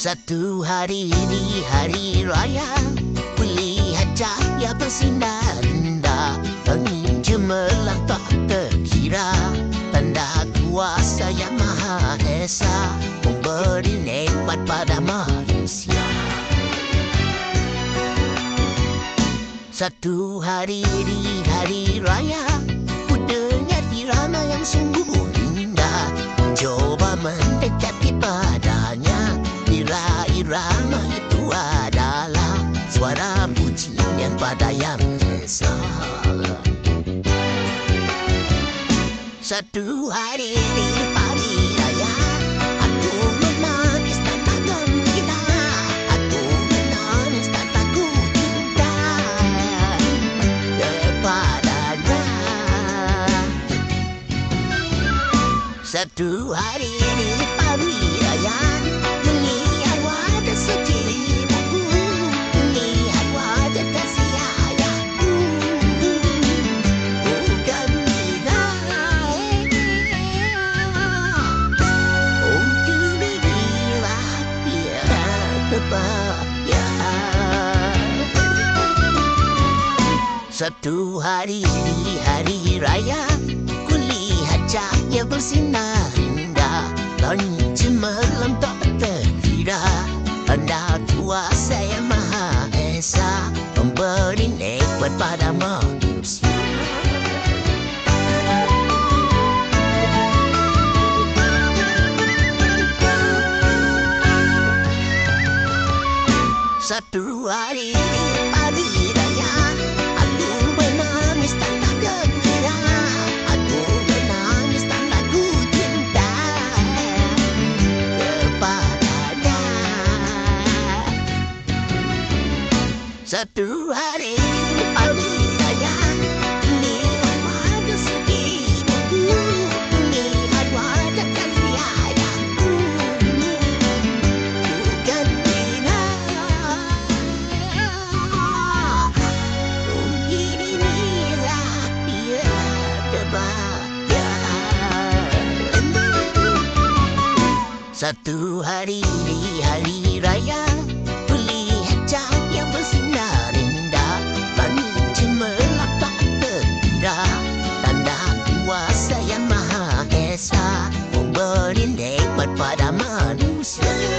Satu hari di hari raya. Melihat cahaya bersinar indah. Angin cemerlang tak terkira. Tanda kuasa yang maha esa. Memberi nikmat pada manusia. Satu hari di hari raya. Ku dengar yang sungguh irama itu adalah Suara pujian pada yang esa. Satu hari di hari raya Aku menangis tanpa gembira Aku menangis tanpa ku cinta Kepadanya. Satu hari di hari raya Satu hari hari raya Kulihat cahaya bersinar Satu hari. Raya Aku menangis tanpa gembira Aku menangis tanpa ku cinta. Kepadanya. Satu hari Satu hari di hari raya Kulihat yang bersinar indah. Langit cemerlang tak tergira Tanda kuasa yang maha esa. Memberi nikmat pada manusia.